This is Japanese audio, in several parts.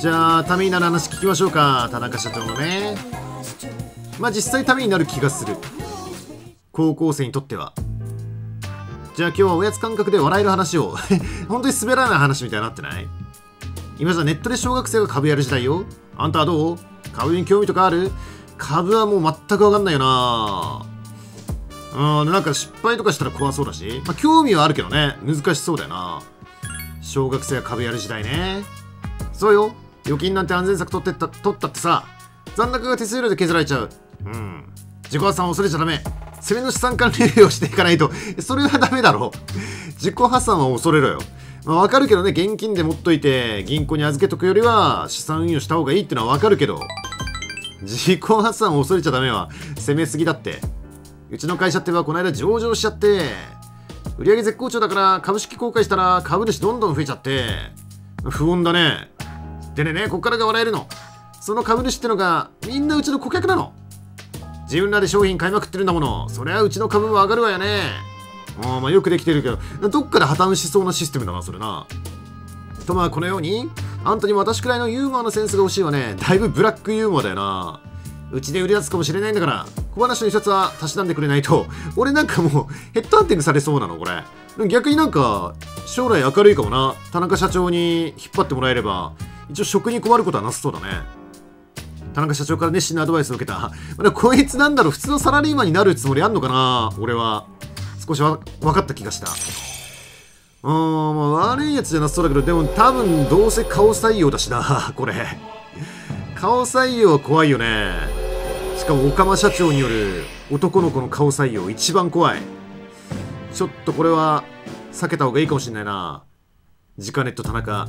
じゃあためになる話聞きましょうか。田中社長のね。まあ実際ためになる気がする。高校生にとっては。じゃあ今日はおやつ感覚で笑える話を。本当に滑らない話みたいになってない？今じゃネットで小学生が株やる時代よ。あんたはどう？株に興味とかある？株はもう全くわかんないよな。うんなんか失敗とかしたら怖そうだし、まあ、興味はあるけどね。難しそうだよな。小学生が株やる時代ね。そうよ。預金なんて安全策取ってった取ったってさ残高が手数料で削られちゃう。うん。自己破産を恐れちゃダメ。攻めの資産管理をしていかないと。それはダメだろ。自己破産は恐れろよ。まあ、わかるけどね、現金で持っといて、銀行に預けとくよりは、資産運用した方がいいってのはわかるけど、自己破産を恐れちゃダメは、攻めすぎだって。うちの会社ってはこの間上場しちゃって、売上絶好調だから株式公開したら株主どんどん増えちゃって、不穏だね。でねね、こっからが笑えるの。その株主ってのが、みんなうちの顧客なの。自分らで商品買いまくってるんだもの。そりゃうちの株も上がるわよね。あまあよくできてるけど、どっかで破綻しそうなシステムだな、それな。とまあこのように、あんたにも私くらいのユーモアのセンスが欲しいわね。だいぶブラックユーモアだよな。うちで売り出すかもしれないんだから、小話の一つはたしなんでくれないと、俺なんかもうヘッドハンティングされそうなの、これ。逆になんか、将来明るいかもな。田中社長に引っ張ってもらえれば、一応職に困ることはなさそうだね。田中社長から熱心なアドバイスを受けた。まこいつなんだろう、普通のサラリーマンになるつもりあんのかな？俺は。少しわ分かった気がした。うーん、まあ、悪いやつじゃなさそうだけど、でも多分どうせ顔採用だしな、これ。顔採用は怖いよね。しかも、オカマ社長による男の子の顔採用、一番怖い。ちょっとこれは避けた方がいいかもしれないな。ジカネット田中。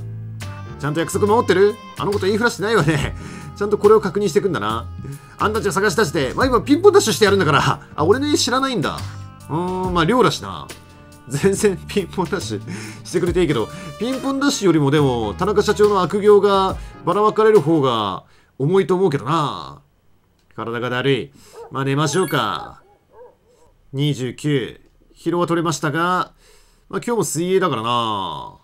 ちゃんと約束守ってる？あのこと言いふらしてないわね。ちゃんとこれを確認していくんだな。あんたたちを探し出して、まあ今ピンポンダッシュしてやるんだから。あ、俺の家知らないんだ。うーん、まあ量だしな。全然 ピンポンダッシュしてくれていいけど、ピンポンダッシュよりもでも、田中社長の悪行がばらまかれる方が重いと思うけどな。体がだるい。まあ寝ましょうか。29。疲労は取れましたが、まあ今日も水泳だからな。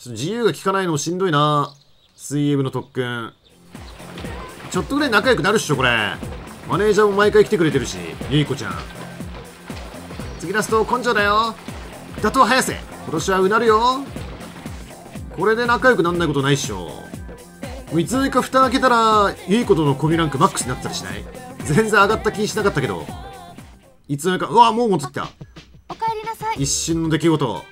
ちょっと自由が利かないのもしんどいな。水泳部の特訓。ちょっとぐらい仲良くなるっしょ、これ。マネージャーも毎回来てくれてるし、ゆいこちゃん。次ラスト根性だよ。打倒早瀬。今年はうなるよ。これで仲良くなんないことないっしょ。いつの間にか蓋開けたらいいことのコミランクマックスになったりしない？全然上がった気しなかったけど。いつの間にかうわもう戻ってきた。おかえりなさい。一瞬の出来事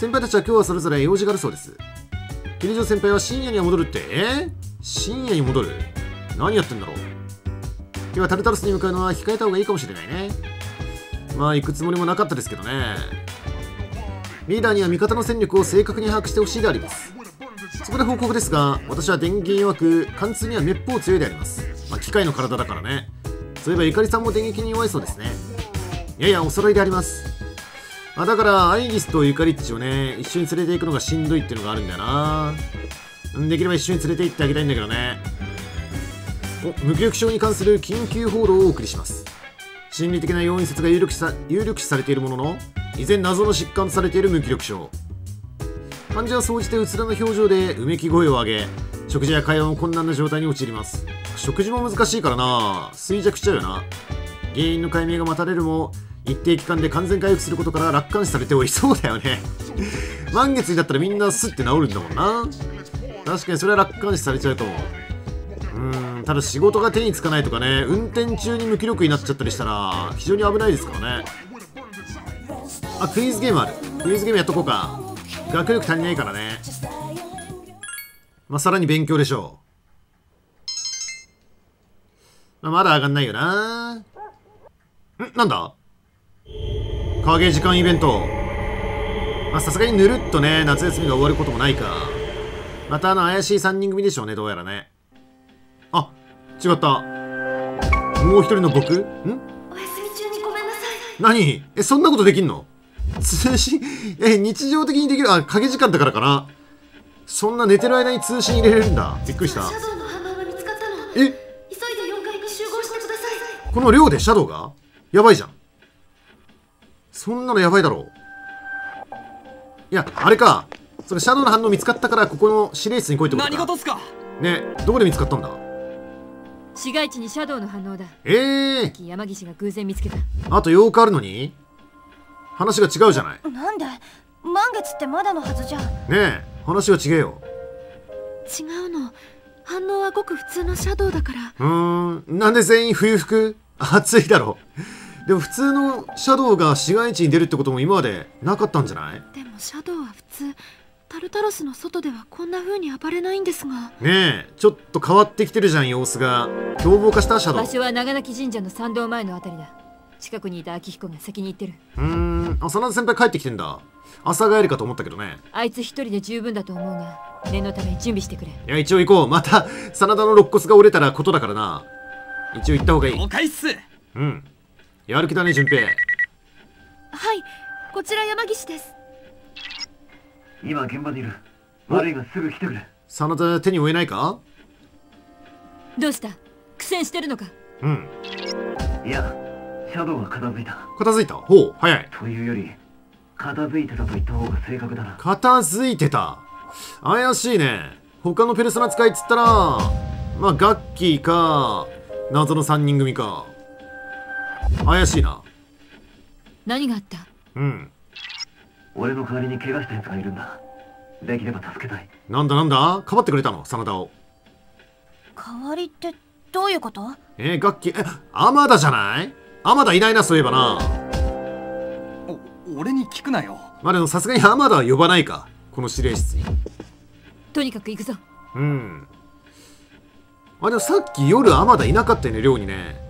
先輩たちは今日はそれぞれ用事があるそうです。桐城先輩は深夜には戻るって？え？深夜に戻る？何やってんだろう？今日はタルタルスに向かうのは控えた方がいいかもしれないね。まあ行くつもりもなかったですけどね。リーダーには味方の戦力を正確に把握してほしいであります。そこで報告ですが私は電源弱く貫通にはめっぽう強いであります。まあ機械の体だからね。そういえばゆかりさんも電撃に弱いそうですね。ややお揃いであります。まあ、だからアイギスとゆかりっちをね一緒に連れて行くのがしんどいっていうのがあるんだよな。できれば一緒に連れて行ってあげたいんだけどね。お無気力症に関する緊急報道をお送りします。心理的な要因説が有力視さ有力視されているものの依然謎の疾患とされている無気力症。患者は総じてうつらな表情でうめき声を上げ食事や会話も困難な状態に陥ります。食事も難しいからな。衰弱しちゃうよな。原因の解明が待たれるも一定期間で完全回復することから楽観視されておりそうだよね。満月になったらみんなスッて治るんだもんな。確かにそれは楽観視されちゃうと思う。うんただ仕事が手につかないとかね運転中に無気力になっちゃったりしたら非常に危ないですからね。あクイズゲームある。クイズゲームやっとこうか。学力足りないからね。まあさらに勉強でしょう、まあ、まだ上がんないよな。ん？なんだ？影時間イベント。まあさすがにぬるっとね夏休みが終わることもないか。またあの怪しい3人組でしょうねどうやらね。あ違った。もう一人の僕？ん？お休み中にごめんなさい。何？えそんなことできんの？通信？え日常的にできる？あ影時間だからかな。そんな寝てる間に通信入れれるんだ。びっくりした。シャドウのハンマーが見つかったの。え？急いで4階に集合してください。この量でシャドウが？やばいじゃんそんなのやばいだろ。ういやあれか。それシャドウの反応見つかったからここの指令室に来いってことか。何事っすか？ねどこで見つかったんだ？市街地にシャドウの反応だ。ええ。山岸が偶然見つけた。あと8日あるのに？話が違うじゃない。なんで？満月ってまだのはずじゃ。ねえ話が違えよ。違うの。反応はごく普通のシャドウだから。うーん。なんで全員冬服？暑いだろでも普通のシャドウが市街地に出るってことも今までなかったんじゃない？でもシャドウは普通タルタロスの外ではこんな風に暴れないんですが。ねえちょっと変わってきてるじゃん様子が凶暴化したシャドウ。場所は長泣神社の参道前のあたりだ。近くにいた秋彦が先に行ってる。うーんあ真田先輩帰ってきてんだ。朝帰りかと思ったけどね。あいつ一人で十分だと思うが念のため準備してくれ。いや一応行こう。また真田の肋骨が折れたらことだからな。一応行った方がいい。了解っすうんやる気だね順平。はいこちら山岸です。今現場にいる。悪いがすぐ来てくれ。真田手に負えないか？どうした？苦戦してるのか？うん。いやシャドウが片付いた。片付いた？ほう早い。というより片付いてたと言った方が正確だな。片付いてた。怪しいね。他のペルソナ使いっつったらまあガッキーか謎の3人組か怪しいな。何があった？うん。俺の代わりに怪我した奴がいるんだ。できれば助けたい。なんだなんだ？かばってくれたの？真田を。代わりってどういうこと？えー、ガッキーえアマダじゃない？アマダいないなそういえばな。お俺に聞くなよ。まあでもさすがにアマダは呼ばないか。この指令室に。とにかく行くぞ。うん。あでもさっき夜アマダいなかったよね寮にね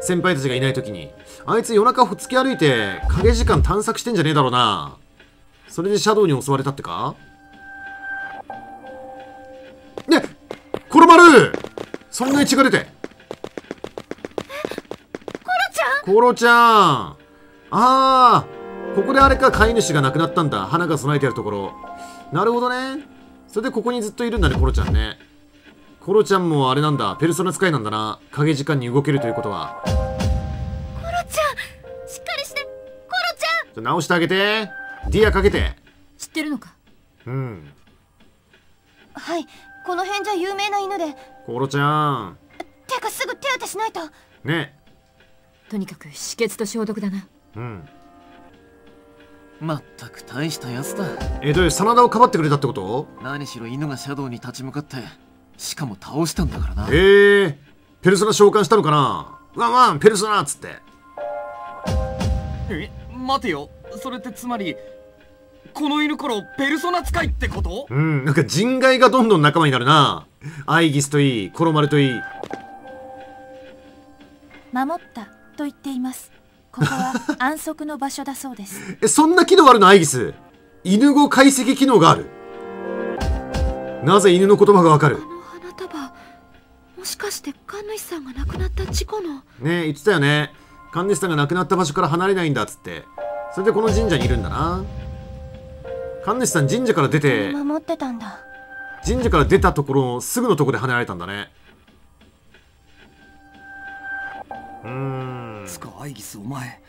先輩たちがいない時にあいつ夜中ほっつき歩いて影時間探索してんじゃねえだろうな。それでシャドウに襲われたってか？ねコロマル！そんなに血が出て。コロちゃん？ああここであれか飼い主が亡くなったんだ。花が供えてあるところ。なるほどね。それでここにずっといるんだねコロちゃんねコロちゃんもあれなんだ。ペルソナ使いなんだな。影時間に動けるということは。コロちゃんしっかりして。コロちゃん。治してあげて。ディアかけて。知ってるのか？うん。はい。この辺じゃ有名な犬で。コロちゃん。てかすぐ手当てしないと。ね。とにかく止血と消毒だな。うん。まったく大したやつだ。えどういう真田をかばってくれたってこと？何しろ犬がシャドウに立ち向かってしかも倒したんだからな。え。ー、ペルソナ召喚したのかな？ワンワンペルソナっつって。え待てよ。それってつまりこの犬からペルソナ使いってこと？うんなんか人外がどんどん仲間になるな。アイギスといいコロマルといい。守ったと言っています。ここは安息の場所だそうです。えそんな機能あるの？アイギス。犬語解析機能がある。なぜ犬の言葉がわかる？束もしかして神主さんが亡くなった事故の。ねえ言ってたよね。神主さんが亡くなった場所から離れないんだっつって。それでこの神社にいるんだな。神主さん神社から出て守ってたんだ。神社から出たところすぐのところで離れたんだね。うーん。つかアイギスお前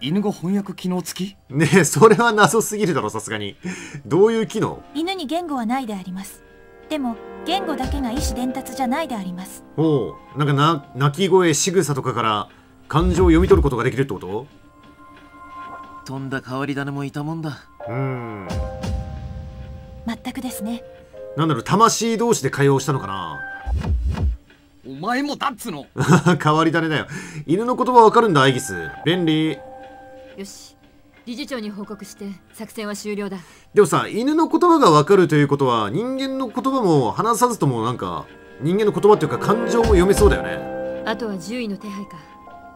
犬語翻訳機能付き？ねえそれは謎すぎるだろさすがに。どういう機能？犬に言語はないであります。でも言語だけが意思伝達じゃないであります。ほうなんかな鳴き声仕草とかから感情を読み取ることができるってこと？とんだ変わり種もいたもんだ。うーん。全くですね。なんだろう魂同士で会話をしたのかな？お前もだっつの？変わり種だよ。犬の言葉わかるんだアイギス。便利。よし理事長に報告して作戦は終了だ。でもさ犬の言葉がわかるということは人間の言葉も話さずともなんか人間の言葉っていうか感情も読めそうだよね。あとは獣医の手配か。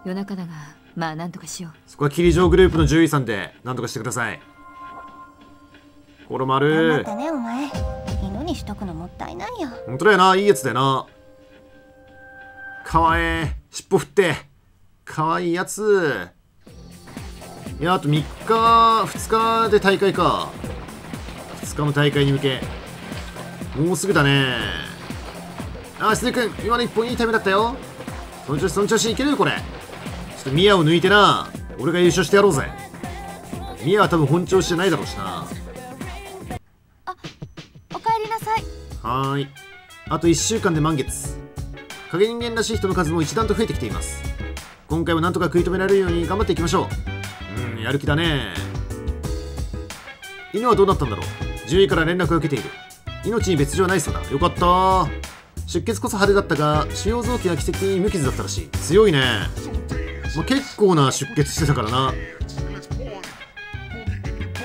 夜中だがまあなんとかしよう。そこは霧城グループの獣医さんで何とかしてください。コロマ頑張ルったねお前。犬にしとくのもったいないよ。本当だよな。いいやつだよな。かわええ尻尾振って。かわいいやついやあと3日2日で大会か。2日の大会に向け。もうすぐだね。あー、鈴木君今の1本いいタイムだったよ。その調子その調子いけるよこれ。ちょっとミヤを抜いてな。俺が優勝してやろうぜ。ミヤは多分本調子じゃないだろうしな。あはーい。あと1週間で満月。影人間らしい人の数も一段と増えてきています。今回はなんとか食い止められるように頑張っていきましょう。うんやる気だね。犬はどうなったんだろう。獣医から連絡を受けている。命に別状はないそうだ。よかった。出血こそ派手だったが主要臓器は奇跡に無傷だったらしい。強いね、まあ、結構な出血してたからな。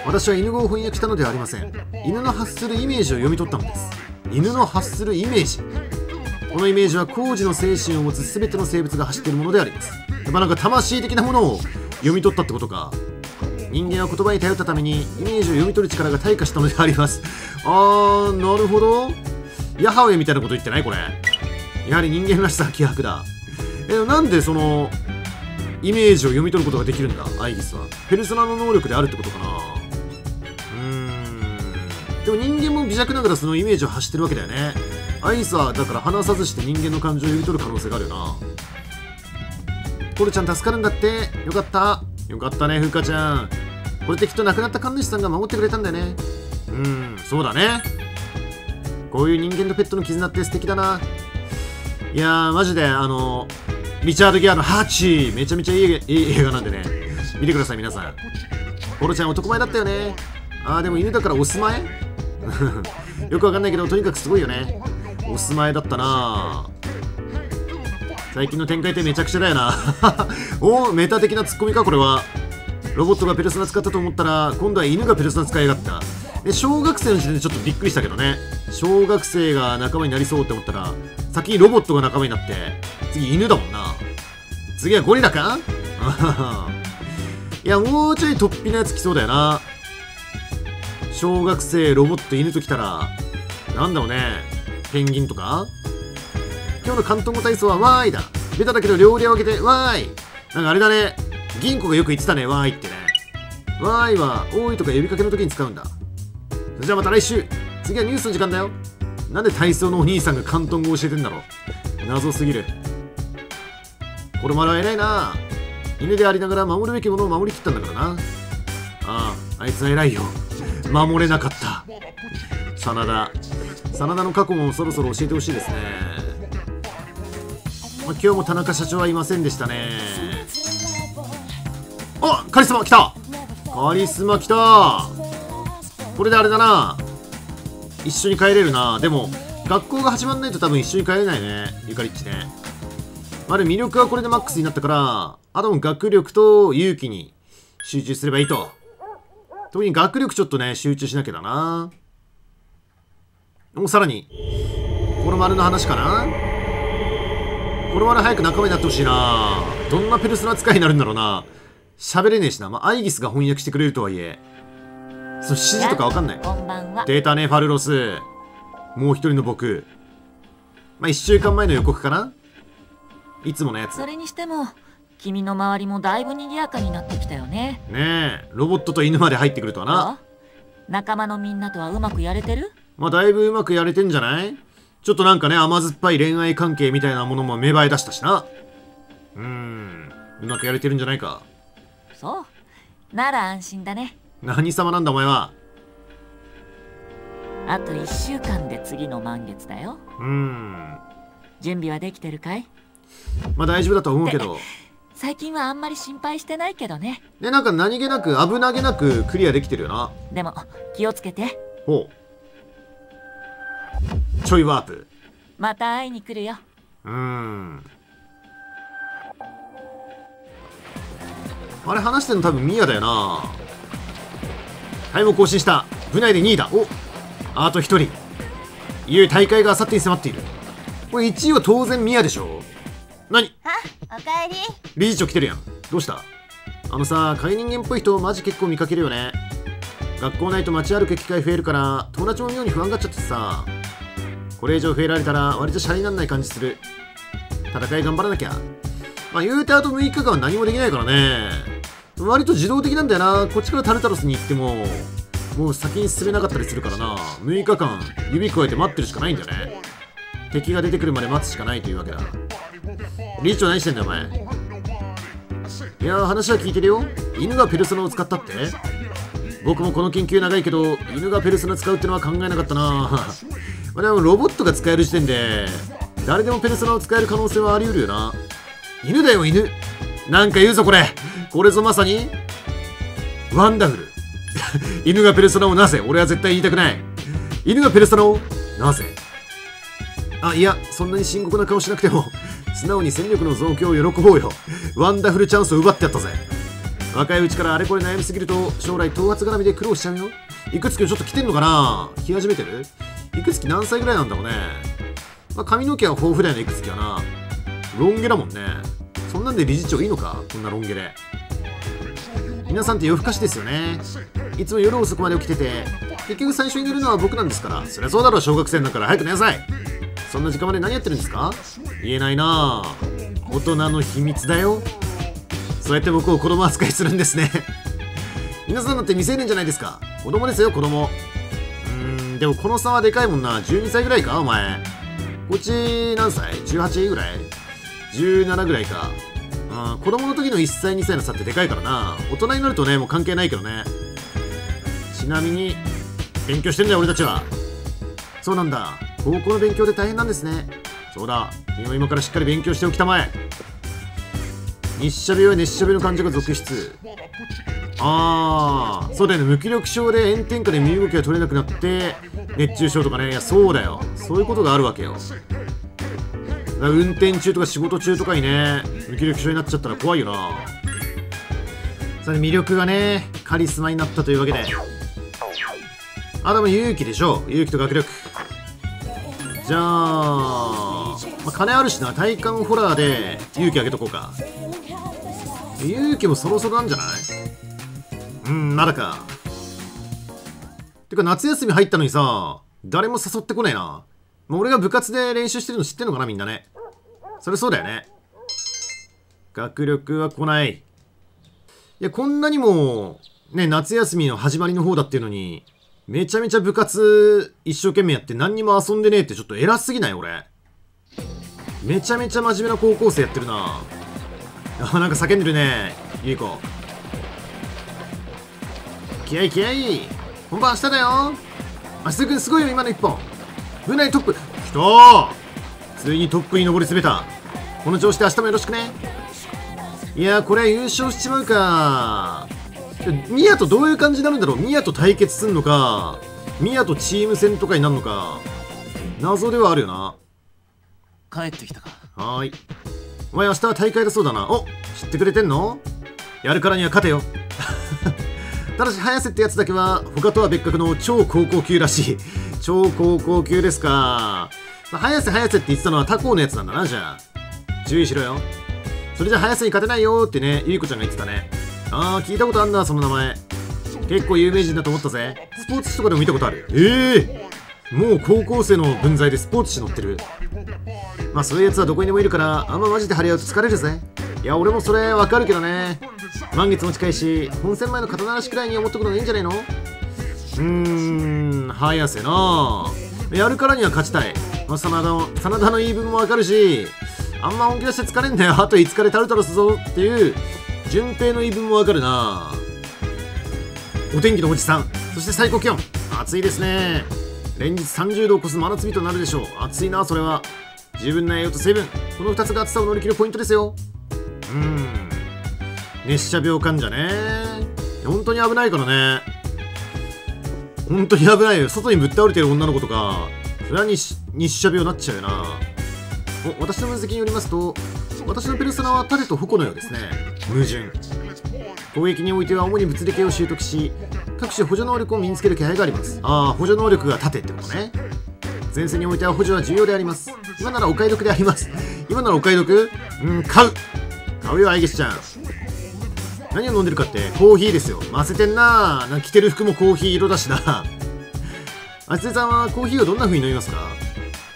私は犬語を翻訳したのではありません。犬の発するイメージを読み取ったのです。犬の発するイメージ。このイメージは工事の精神を持つ全ての生物が走っているものであります。やっぱなんか魂的なものを読み取ったってことか。人間は言葉に頼ったためにイメージを読み取る力が退化したのであります。あーなるほど。ヤハウェみたいなこと言ってないこれ。やはり人間らしさは希薄だ。えなんでそのイメージを読み取ることができるんだ？アイギスは。ペルソナの能力であるってことかな。うん。でも人間も微弱ながらそのイメージを発してるわけだよね。アイギスはだから話さずして人間の感情を読み取る可能性があるよな。コルちゃん助かるんだって。よかった。よかったねふうかちゃん。これってきっと亡くなった神主さんが守ってくれたんだよね。うんそうだね。こういう人間とペットの絆って素敵だな。いやーマジであのリチャード・ギアのハチめちゃめちゃいいいい映画なんでね。見てください皆さん。コロちゃん男前だったよね。あーでも犬だからオス前よくわかんないけどとにかくすごいよね。オス前だったな最近の展開ってめちゃくちゃだよな。おおメタ的なツッコミかこれは。ロボットがペルソナ使ったと思ったら今度は犬がペルソナ使いやがった。で小学生の時点でちょっとびっくりしたけどね。小学生が仲間になりそうって思ったら先にロボットが仲間になって次犬だもんな。次はゴリラか？いやもうちょい突飛なやつ来そうだよな。小学生ロボット犬と来たらなんだろうね。ペンギンとか？今日の関東語体操はわーいだ。ベタだけど両腕を上げてわーいなんかあれだね。銀行がよく言ってたねわーいってねわーいは多いとか呼びかけの時に使うんだ。それじゃあまた来週。次はニュースの時間だよ。なんで体操のお兄さんが関東語を教えてんだろう。謎すぎる。これまだ偉いな。犬でありながら守るべきものを守りきったんだからな。あああいつは偉いよ。守れなかった。真田。真田の過去もそろそろ教えてほしいですね、今日も田中社長はいませんでしたね。あカリスマ来た。カリスマ来た。これであれだな。一緒に帰れるな。でも学校が始まんないと多分一緒に帰れないね。ゆかりっちね。まあで魅力はこれでマックスになったからあとも学力と勇気に集中すればいいと。特に学力ちょっとね集中しなきゃだな。おさらにコロマルの話かな。コロマル早く仲間になってほしいな。どんなペルソナ使いになるんだろうな。喋れねえしな。まあアイギスが翻訳してくれるとはいえ。その指示とかわかんない。こんばんは。データねファルロス。もう一人の僕。まあ1週間前の予告かな。いつものやつ。それにしても君の周りもだいぶ賑やかになってきたよね。ねえ。ロボットと犬まで入ってくるとはな。あ仲間のみんなとはうまくやれてる？まあだいぶうまくやれてんじゃない？ちょっとなんかね甘酸っぱい恋愛関係みたいなものも芽生え出したしな。うーん。うまくやれてるんじゃないか。そう。なら安心だね。何様なんだお前は。あと1週間で次の満月だよ。うーん。準備はできてるかい？まあ大丈夫だと思うけど。最近はあんまり心配してないけどね。ねなんか何気なく危なげなくクリアできてるよな。でも気をつけて。ほうちょいワープ。また会いに来るよ。うーん。あれ話してるの多分ミヤだよな。タイムを更新した。部内で2位だ。おあと1人。いよいよ大会があさってに迫っている。これ1位は当然ミヤでしょ。何？あおかえり。理事長来てるやん。どうした？あのさ影人間っぽい人マジ結構見かけるよね。学校ないと街歩く機会増えるから友達も妙に不安がっちゃってさこれ以上増えられたら割とシャレになんない感じする。戦い頑張らなきゃ。まあ言うてあと6日間は何もできないからね。割と自動的なんだよな。こっちからタルタロスに行ってももう先に進めなかったりするからな。6日間指くわえて待ってるしかないんだよね。敵が出てくるまで待つしかないというわけだ。理事長何してんだよお前。いや話は聞いてるよ。犬がペルソナを使ったって？僕もこの研究長いけど犬がペルソナ使うってのは考えなかったな。まあ、でもロボットが使える時点で誰でもペルソナを使える可能性はあり得るよな。犬だよ犬。なんか言うぞこれ。これぞまさにワンダフル。犬がペルソナをなぜ？俺は絶対言いたくない。犬がペルソナをなぜ？あいやそんなに深刻な顔しなくても素直に戦力の増強を喜ぼうよ。ワンダフルチャンスを奪ってやったぜ。若いうちからあれこれ悩みすぎると将来頭髪絡みで苦労しちゃうよ。いくつきちょっと来てんのかな？来始めてる？いくつき何歳ぐらいなんだろうね。まあ、髪の毛は豊富だよねいくつきはな。ロン毛だもんね。そんなんで理事長いいのかこんなロン毛で。皆さんって夜更かしですよね。いつも夜遅くまで起きてて結局最初に寝るのは僕なんですからそりゃそうだろ小学生だから。早く寝なさい。そんな時間まで何やってるんですか？言えないな。大人の秘密だよ。そうやって僕を子供扱いするんですね。皆さんだって未成年じゃないですか。子供ですよ子供。でもこの差はでかいもんな。12歳ぐらいかお前。こっち何歳 ?18 ぐらい ?17 ぐらいか。うん子供の時の1歳2歳の差ってでかいからな。大人になるとねもう関係ないけどね。ちなみに勉強してんだよ俺たちは。そうなんだ。高校の勉強で大変なんですね。そうだ。君は今からしっかり勉強しておきたまえ。日射病や熱射病の患者が続出。ああそうだよね。無気力症で炎天下で身動きが取れなくなって熱中症とかね。いやそうだよ。そういうことがあるわけよ。運転中とか仕事中とかにね無気力症になっちゃったら怖いよな。それ魅力がねカリスマになったというわけで。あでも勇気でしょ勇気と学力。じゃあ、まあ、金あるしな。体感ホラーで勇気あげとこうか。勇気もそろそろなんじゃない？うんまだか。てか夏休み入ったのにさ誰も誘ってこねえな。もう俺が部活で練習してるの知ってんのかなみんなね。それそうだよね。学力は来ない。いやこんなにもね夏休みの始まりの方だっていうのにめちゃめちゃ部活一生懸命やって何にも遊んでねえってちょっと偉すぎない俺。めちゃめちゃ真面目な高校生やってるな。あなんか叫んでるねゆい子。気合い気合い。本番明日だよ。明日くんすごいよ今の一本。部内トップ。きた。ーついにトップに上り詰めた。この調子で明日もよろしくね。いやーこれは優勝しちまうか。ミヤとどういう感じになるんだろう。ミヤと対決すんのか。ミヤとチーム戦とかになるのか。謎ではあるよな。帰ってきたか。はーい。お前明日は大会だそうだな。お知ってくれてんの？やるからには勝てよただし早瀬ってやつだけは他とは別格の超高校級らしい。超高校級ですか、まあ、早瀬早瀬って言ってたのは他校のやつなんだなじゃあ。注意しろよ。それじゃ早瀬に勝てないよってねゆいこちゃんが言ってたね。ああ聞いたことあんだその名前。結構有名人だと思ったぜ。スポーツ紙とかでも見たことあるええもう高校生の分際でスポーツ紙載ってる。まあそういうやつはどこにでもいるからあんまマジで張り合うと疲れるぜ。いや俺もそれわかるけどね。満月も近いし本戦前の刀なしくらいに思っとくのがいいんじゃないの？うーん早瀬なやるからには勝ちたい。真田の真田の言い分もわかるしあんま本気出して疲れんだよ。あと5日でタルタルすぞ。っていう順平の言い分もわかるな。お天気のおじさん。そして最高気温。暑いですね。連日30度を超す真夏日となるでしょう。暑いなそれは。十分な栄養と水分。この2つが暑さを乗り切るポイントですよ。うん。熱射病患者ね。本当に危ないからね。本当に危ないよ。外にぶっ倒れてる女の子とかそれは日射病になっちゃうよな。お私の分析によりますと私のペルソナは盾と矛のようですね。矛盾。攻撃においては主に物理系を習得し各種補助能力を身につける気配があります。ああ補助能力が盾ってことね。前線においては補助は重要であります。今ならお買い得であります。今ならお買い得？うん買う。買うよアイゲスちゃん。何を飲んでるかってコーヒーですよ。ませてんな。なん着てる服もコーヒー色だしな。あつねさんはコーヒーをどんな風に飲みますか？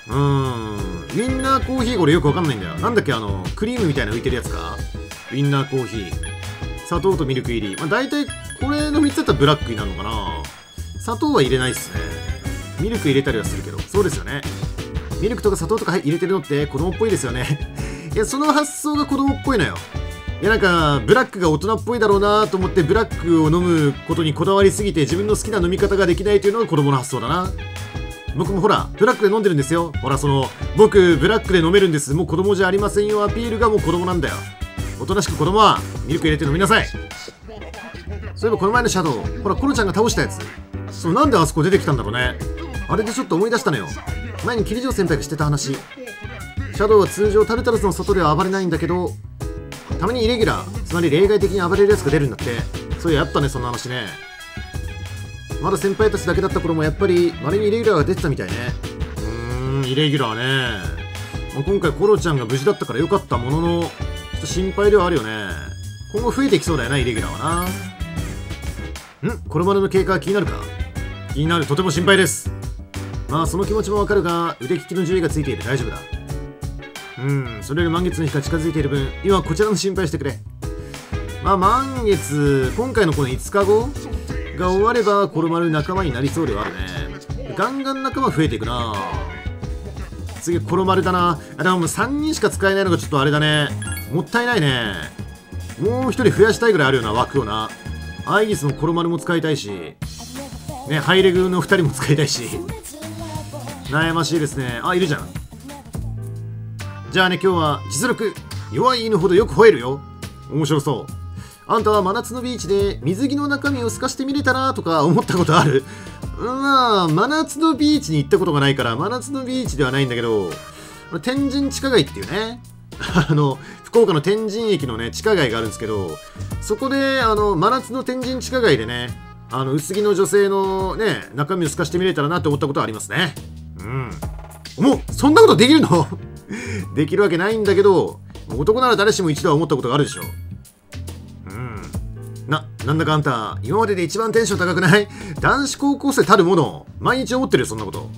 うーん。ウィンナーコーヒーこれよくわかんないんだよ。なんだっけあのクリームみたいな浮いてるやつか？ウィンナーコーヒー。砂糖とミルク入り。まあ大体これの3つだったらブラックになるのかな。砂糖は入れないっすね。ミルク入れたりはするけど。そうですよね。ミルクとか砂糖とか入れてるのって子供っぽいですよね。いやその発想が子供っぽいのよ。いやなんかブラックが大人っぽいだろうなと思ってブラックを飲むことにこだわりすぎて自分の好きな飲み方ができないというのが子供の発想だな。僕もほらブラックで飲んでるんです。よほらその僕ブラックで飲めるんです。もう子供じゃありませんよアピールがもう子供なんだよ。おとなしく子供はミルク入れて飲みなさいそういえばこの前のシャドウ。ほらコロちゃんが倒したやつ。そうなんであそこ出てきたんだろうね。あれでちょっと思い出したのよ。前に桐城先輩がしてた話。シャドウは通常タルタルスの外では暴れないんだけどたまにイレギュラーつまり例外的に暴れるやつが出るんだって。そういやったねそんな話ね。まだ先輩たちだけだった頃もやっぱり稀にイレギュラーが出てたみたいね。うーんイレギュラーね。まあ今回コロちゃんが無事だったから良かったもののちょっと心配ではあるよね。今後増えてきそうだよなイレギュラーはな。ん？これまでの経過は気になるか？気になる。とても心配です。まあその気持ちもわかるが腕利きの順位がついている大丈夫だ。うんそれより満月の日が近づいている分今こちらの心配してくれ。まあ満月今回のこの5日後が終わればコロマル仲間になりそうではあるね。ガンガン仲間増えていくな。次コロマルだな。あでももう3人しか使えないのがちょっとあれだね。もったいないね。もう1人増やしたいぐらいあるような枠をな。アイギスもコロマルも使いたいし。ねハイレグの2人も使いたいし。悩ましいですね。あいるじゃん。じゃあね今日は実力弱い犬ほどよく吠えるよ。面白そう。あんたは真夏のビーチで水着の中身を透かしてみれたらとか思ったことある。まあ真夏のビーチに行ったことがないから真夏のビーチではないんだけど天神地下街っていうね。あの福岡の天神駅のね地下街があるんですけどそこであの真夏の天神地下街でねあの薄着の女性のね中身を透かしてみれたらなって思ったことはありますね。うん。もうそんなことできるの？できるわけないんだけど男なら誰しも一度は思ったことがあるでしょう。ん。ななんだかあんた今までで一番テンション高くない？男子高校生たるもの毎日思ってるよそんなこと。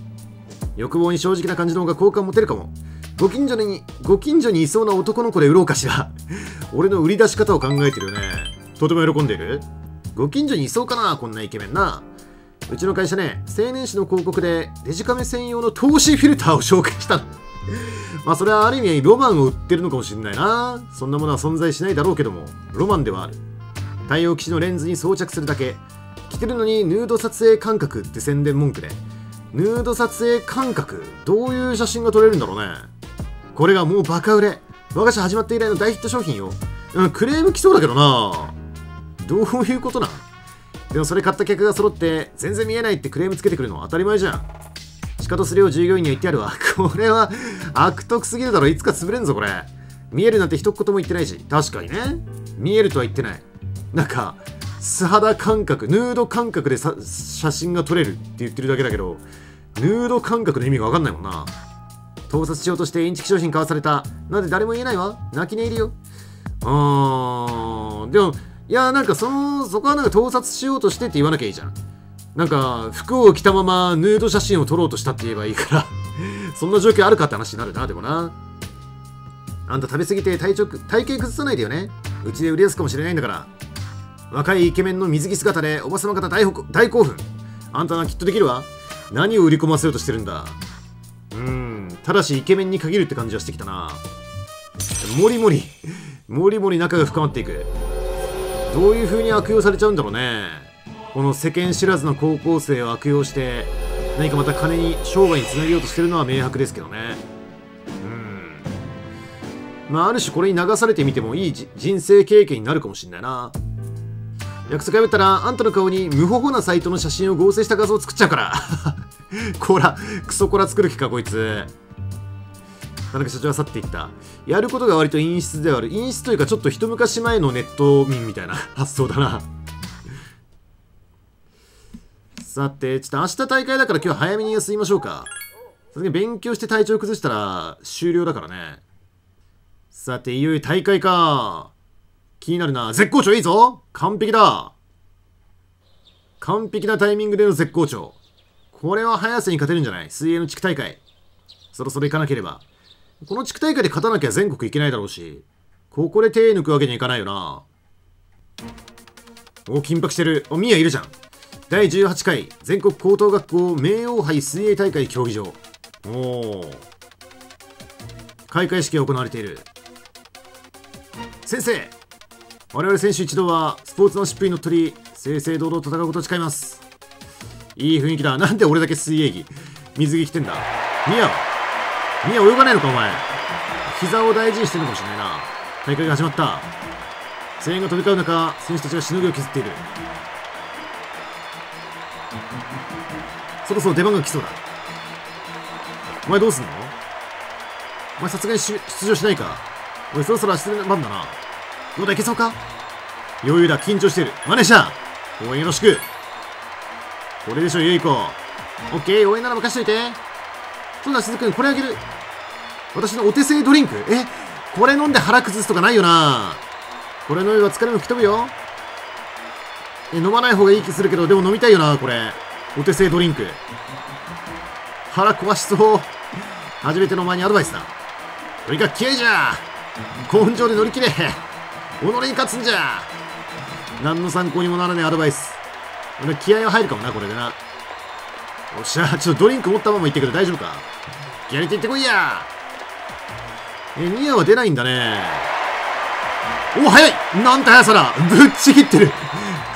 欲望に正直な感じの方が好感持てるかも。ご近所にご近所にいそうな男の子で売ろうかしら。俺の売り出し方を考えてるよね。とても喜んでいる？ご近所にいそうかなこんなイケメンな。うちの会社ね青年誌の広告でデジカメ専用の投資フィルターを紹介したの。まあそれはある意味ロマンを売ってるのかもしれないな。そんなものは存在しないだろうけども。ロマンではある。対応機種のレンズに装着するだけ。着てるのにヌード撮影感覚って宣伝文句でヌード撮影感覚。どういう写真が撮れるんだろうね。これがもうバカ売れ。我が社始まって以来の大ヒット商品よ、うん、クレーム来そうだけどな。どういうことなでもそれ買った客が揃って全然見えないってクレームつけてくるのは当たり前じゃん。仕方するよ従業員には言ってあるわ。これは悪徳すぎるだろ。いつか潰れんぞこれ。見えるなんて一言も言ってないし。確かにね。見えるとは言ってない。なんか素肌感覚ヌード感覚で写真が撮れるって言ってるだけだけどヌード感覚の意味が分かんないもんな。盗撮しようとしてインチキ商品買わされた。なんで誰も言えないわ。泣き寝入りよ。あー。でもいやなんかそのそこはなんか盗撮しようとしてって言わなきゃいいじゃん。なんか服を着たままヌード写真を撮ろうとしたって言えばいいから そんな状況あるかって話になるなでもな。あんた食べ過ぎて体調体型崩さないでよね。うちで売りやすかもしれないんだから。若いイケメンの水着姿でおばさま方大大興奮。あんたなきっとできるわ。何を売り込ませようとしてるんだ。うーん。ただしイケメンに限るって感じはしてきたな。もりもりもりもり仲が深まっていく。どういう風に悪用されちゃうんだろうね。この世間知らずの高校生を悪用して何かまた金に商売につなげようとしてるのは明白ですけどね。うん。まあある種これに流されてみてもいいじ人生経験になるかもしんないな。約束破ったらあんたの顔に無保護なサイトの写真を合成した画像を作っちゃうから。こらクソコラ作る気かこいつ。田中社長は去っていった。やることが割と陰湿ではある。陰湿というかちょっと一昔前のネット民みたいな発想だな。さてちょっと明日大会だから今日早めに休みましょうか。さすがに勉強して体調崩したら終了だからね。さていよいよ大会か。気になるな。絶好調いいぞ。完璧だ。完璧なタイミングでの絶好調。これは速さに勝てるんじゃない？水泳の地区大会。そろそろ行かなければ。この地区大会で勝たなきゃ全国行けないだろうし。ここで手抜くわけにはいかないよな。お緊迫してる。おミヤいるじゃん。第18回全国高等学校名誉杯水泳大会競技場。おお開会式が行われている。先生我々選手一同はスポーツの疾風にのっとり正々堂々と戦うことを誓います。いい雰囲気だ。なんで俺だけ水泳着？水着着てんだ。ミヤはミヤ泳がねえのかお前。膝を大事にしてるのかもしれないな。大会が始まった。声援が飛び交う中選手たちがしのぎを削っているそろそろ出番が来そうだ。お前どうすんの？お前さすがに出場しないか？おいそろそろ走る番だな。どうだいけそうか？余裕だ緊張してる。マネージャー応援よろしく。これでしょゆいこオッケー。応援なら任しといて。そうだしずくんこれあげる。私のお手製ドリンク？え？これ飲んで腹崩すとかないよな。これ飲めば疲れも吹き飛ぶよ。え飲まない方がいい気するけどでも飲みたいよなこれ。お手製ドリンク。腹壊しそう。初めてのお前にアドバイスだ。とにかく気合じゃ。根性で乗り切れ。己に勝つんじゃ。何の参考にもならないアドバイス。俺気合は入るかもなこれでな。おっしゃちょっとドリンク持ったまま行ってくれ大丈夫か。気合入れて行ってこいや。えニアは出ないんだね。お早い。なんて速さだ。ぶっちぎってる。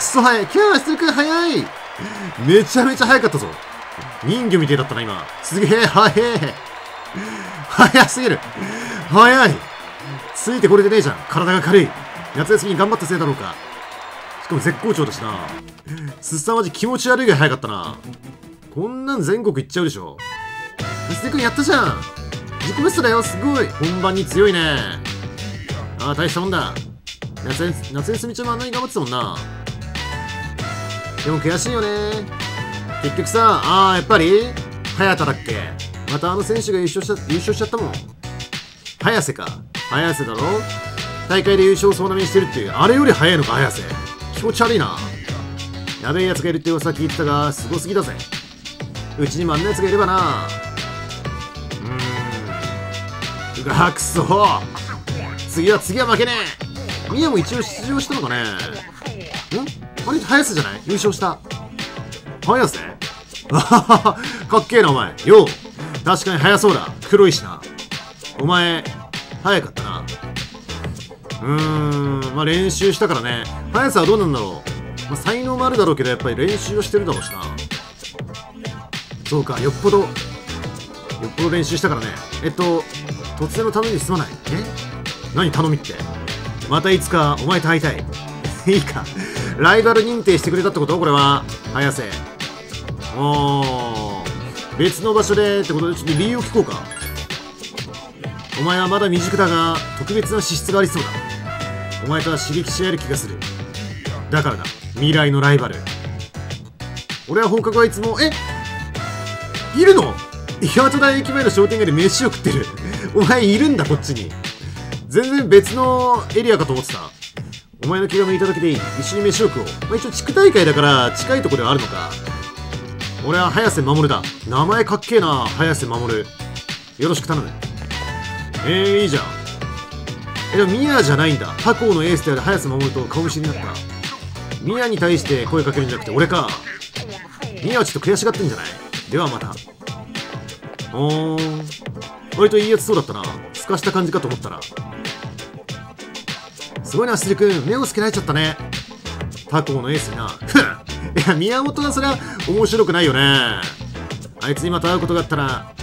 くそ速いキャー出力速い。めちゃめちゃ速かったぞ。人魚みてえだったな今。すげえ速え速すぎる。速い。ついてこれでねえじゃん。体が軽い。夏休みに頑張ったせいだろうか。しかも絶好調だしな。すさまじ気持ち悪いが速かったな。こんなん全国行っちゃうでしょ。すくんやったじゃん。自己ベストだよ。すごい。本番に強いね。ああ大したもんだ。夏休夏休み中もあんなに頑張ってたもんな。でも悔しいよね。結局さああやっぱり早田だっけ？またあの選手が優勝した優勝しちゃったもん。早瀬か。早瀬だろ？大会で優勝総なめにしてるっていうあれより早いのか早瀬。気持ち悪いな。やべえやつがいるって噂聞いてたがすごすぎだぜ。うちにもあんなやつがいればな。うーん。うわくそ。次は次は負けねえ。ミヤも一応出場したのかね。んあれ早瀬じゃない？優勝した。早瀬あはははかっけえなお前。よう。確かに速そうだ。黒いしな。お前早かったな。うーん。まあ練習したからね。速さはどうなんだろう、まあ、才能もあるだろうけどやっぱり練習をしてるだろうしな。そうかよっぽどよっぽど練習したからね。えっと突然のためにすまない。え？何頼みって？またいつかお前と会いたい。いいか。ライバル認定してくれたってこと？これは。早瀬。おー。別の場所でってことでちょっと理由を聞こうか。お前はまだ未熟だが特別な資質がありそうだ。お前とは刺激し合える気がする。だからだ。未来のライバル。俺は放課後はいつもえ？いるの？大和台駅前の商店街で飯を食ってる。お前いるんだこっちに。全然別のエリアかと思ってた。お前の気が向いただけでいい一緒に飯を食おう、まあ、一応地区大会だから近いところではあるのか。俺は早瀬守だ。名前かっけえな早瀬守。よろしく頼む。えー、いいじゃん。えでもミヤじゃないんだ。他校のエースである早瀬守と顔見知りになった。ミヤに対して声かけるんじゃなくて俺か。ミヤはちょっと悔しがってんじゃない？ではまた。おー。ん割といいやつそうだったな。すかした感じかと思ったら。すごいな鈴木君。目をつけられちゃったね。他校のエースにな。いや宮本はそりゃ面白くないよね。あいつにまた会うことがあったら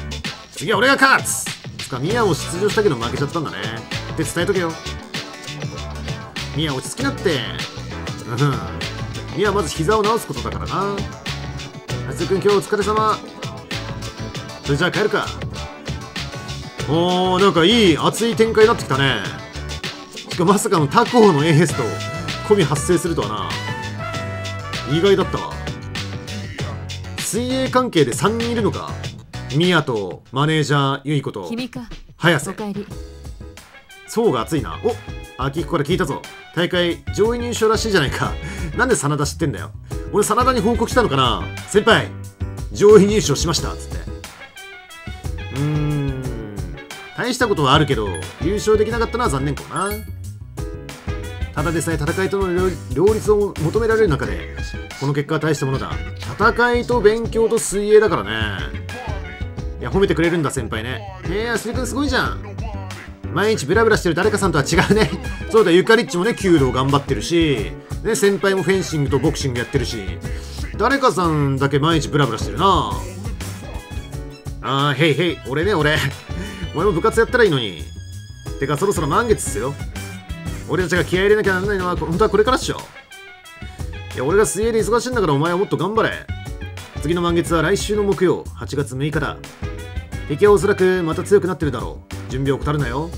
次は俺が勝つ。つか宮も出場したけど負けちゃったんだね。って伝えとけよ。宮落ち着きなって。うん。宮はまず膝を治すことだからな。松井君今日お疲れ様。それじゃあ帰るか。おーなんかいい熱い展開になってきたね。しかもまさかの他校のエースと込み発生するとはな。意外だったわ。水泳関係で3人いるのか。ミヤとマネージャーユイコと早瀬。層が熱いな。お秋彦から聞いたぞ。大会上位入賞らしいじゃないか。なんで真田知ってんだよ。俺真田に報告したのかな。先輩上位入賞しました。つって。うーん。大したことはあるけど優勝できなかったのは残念かもなただでさえ戦いとの両立を求められる中でこの結果は大したものだ。戦いと勉強と水泳だからね。いや褒めてくれるんだ先輩ね。えー、アスリ君すごいじゃん。毎日ブラブラしてる誰かさんとは違うね。そうだゆかりっちもね弓道頑張ってるし、ね、先輩もフェンシングとボクシングやってるし。誰かさんだけ毎日ブラブラしてるな。ああ、へいへい、俺ね、俺。お前も部活やったらいいのに。てか、そろそろ満月っすよ。俺たちが気合入れなきゃならないのは、本当はこれからっしょ。いや、俺が水泳で忙しいんだからお前はもっと頑張れ。次の満月は来週の木曜、8月6日だ。敵はおそらくまた強くなってるだろう。準備を怠るなよ。